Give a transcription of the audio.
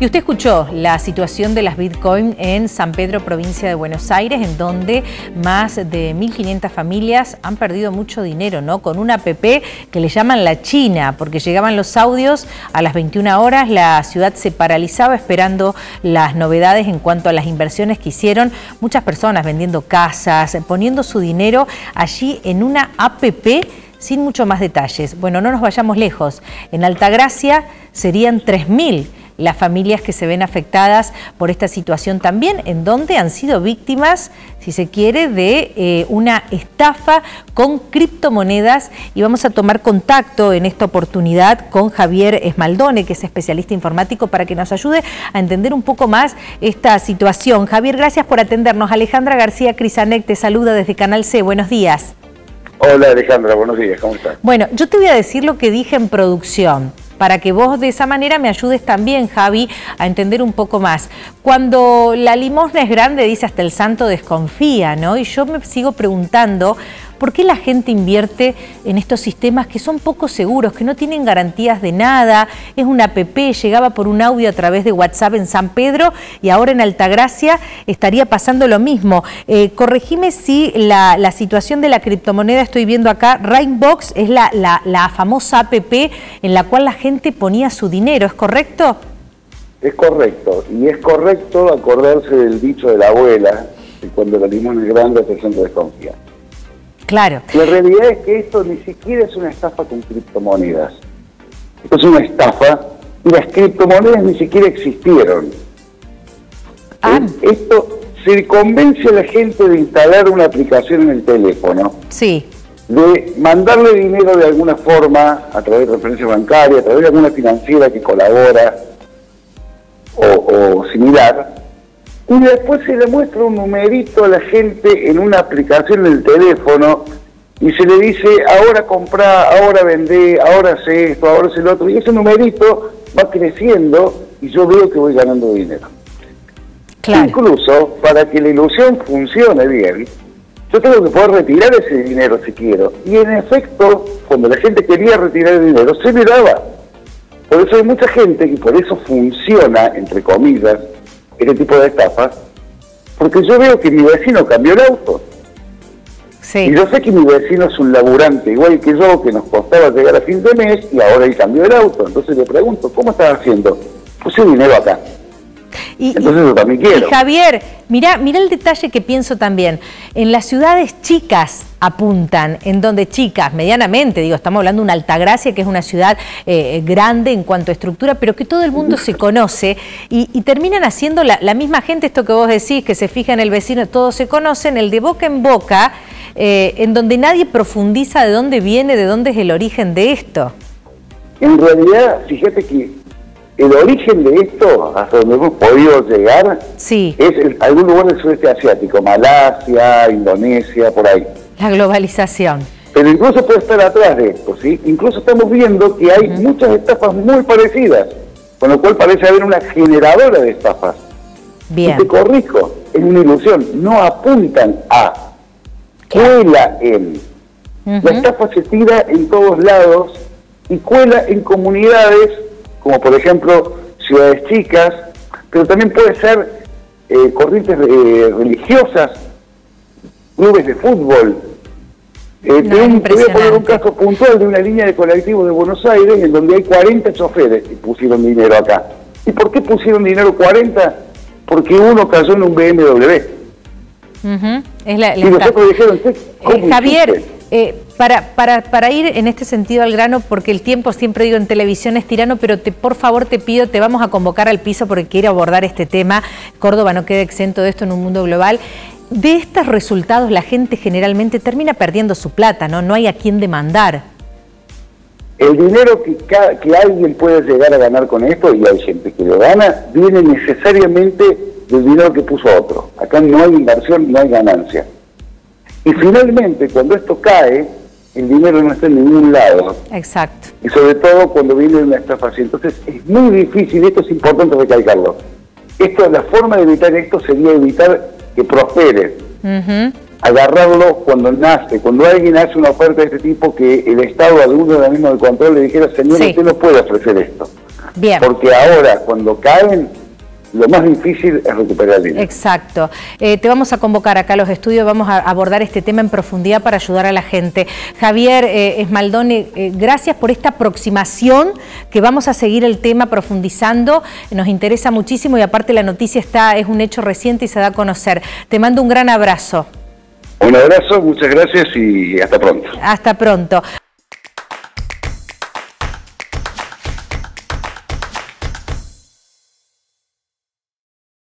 Y usted escuchó la situación de las Bitcoin en San Pedro, provincia de Buenos Aires, en donde más de 1.500 familias han perdido mucho dinero, ¿no? Con una app que le llaman la China, porque llegaban los audios a las 21 horas, la ciudad se paralizaba esperando las novedades en cuanto a las inversiones que hicieron muchas personas vendiendo casas, poniendo su dinero allí en una app sin mucho más detalles. Bueno, no nos vayamos lejos. En Altagracia serían 3.000 las familias que se ven afectadas por esta situación también, en donde han sido víctimas, si se quiere, de eh, una estafa con criptomonedas. Y vamos a tomar contacto en esta oportunidad con Javier Esmaldone, que es especialista informático, para que nos ayude a entender un poco más esta situación. Javier, gracias por atendernos. Alejandra García Crisanec te saluda desde Canal C. Buenos días. Hola Alejandra, buenos días, ¿cómo estás? Bueno, yo te voy a decir lo que dije en producción para que vos de esa manera me ayudes también, Javi, a entender un poco más. Cuando la limosna es grande, dice hasta el santo desconfía, ¿no? Y yo me sigo preguntando ¿Por qué la gente invierte en estos sistemas que son poco seguros, que no tienen garantías de nada? Es una app, llegaba por un audio a través de WhatsApp en San Pedro y ahora en Altagracia estaría pasando lo mismo. Eh, corregime si la, situación de la criptomoneda, estoy viendo acá, Rainbox es la, famosa app en la cual la gente ponía su dinero, ¿es correcto? Es correcto, y es correcto acordarse del dicho de la abuela, que cuando la limón es grande se siente desconfía. Claro. La realidad es que esto ni siquiera es una estafa con criptomonedas. Esto es una estafa y las criptomonedas ni siquiera existieron. Ah. Esto se convence a la gente de instalar una aplicación en el teléfono. Sí. De mandarle dinero de alguna forma, a través de referencia bancaria, a través de alguna financiera que colabora o similar, y después se le muestra un numerito a la gente en una aplicación del teléfono y se le dice, ahora compra, ahora vende, ahora hace esto, ahora hace lo otro. Y ese numerito va creciendo y yo veo que voy ganando dinero. Incluso, para que la ilusión funcione bien, yo tengo que poder retirar ese dinero si quiero. Y en efecto, cuando la gente quería retirar el dinero, se le daba. Por eso hay mucha gente que por eso funciona, entre comillas, este tipo de estafas, porque yo veo que mi vecino cambió el auto. Sí. Y yo sé que mi vecino es un laburante igual que yo, que nos costaba llegar a fin de mes y ahora él cambió el auto. Entonces le pregunto, ¿cómo estás haciendo? Puse dinero acá. Y, Entonces yo también quiero. Javier, mira, mira el detalle que pienso también. En las ciudades chicas apuntan, en donde chicas, medianamente, digo, estamos hablando de una Altagracia, que es una ciudad eh, grande en cuanto a estructura, pero que todo el mundo se conoce y, terminan haciendo la, misma gente, esto que vos decís, que se fija en el vecino, todos se conocen, el de boca en boca, eh, en donde nadie profundiza de dónde viene, de dónde es el origen de esto. En realidad, fíjate que el origen de esto, hasta donde hemos podido llegar, sí. es en algún lugar del sudeste asiático, Malasia, Indonesia, por ahí. La globalización. Pero incluso puede estar atrás de esto, ¿sí? Incluso estamos viendo que hay muchas estafas muy parecidas, con lo cual parece haber una generadora de estafas. Bien. Y te corrijo, es una ilusión, no apuntan a, cuela en. La estafa se tira en todos lados y cuela en comunidades como por ejemplo ciudades chicas, pero también puede ser eh, corrientes eh, religiosas, clubes de fútbol. Eh, te, voy a poner un caso puntual de una línea de colectivos de Buenos Aires en donde hay 40 choferes que pusieron dinero acá. ¿Y por qué pusieron dinero 40? Porque uno cayó en un BMW. es la, y nosotros dijeron, Javier, eh, para, para, para, ir en este sentido al grano, porque el tiempo siempre digo en televisión es tirano, pero te, por favor te pido, te vamos a convocar al piso porque quiero abordar este tema. Córdoba no queda exento de esto en un mundo global. De estos resultados la gente generalmente termina perdiendo su plata, ¿no? No hay a quién demandar. El dinero que, que alguien puede llegar a ganar con esto, y hay gente que lo gana, viene necesariamente del dinero que puso otro. Acá no hay inversión, no hay ganancia. Y finalmente, cuando esto cae, el dinero no está en ningún lado. Exacto. Y sobre todo cuando viene una estafa así. Entonces es muy difícil, esto es importante recalcarlo. Esto, la forma de evitar esto sería evitar que prospere. Agarrarlo cuando nace, cuando alguien hace una oferta de este tipo, que el Estado, alguno de la misma del control, le dijera, señor, usted no puede ofrecer esto. Bien. Porque ahora, cuando caen, lo más difícil es recuperar el dinero. Exacto. Eh, te vamos a convocar acá a los estudios, vamos a abordar este tema en profundidad para ayudar a la gente. Javier eh, Esmaldone, eh, gracias por esta aproximación, que vamos a seguir el tema profundizando, nos interesa muchísimo y aparte la noticia está es un hecho reciente y se da a conocer. Te mando un gran abrazo. Un abrazo, muchas gracias y hasta pronto. Hasta pronto.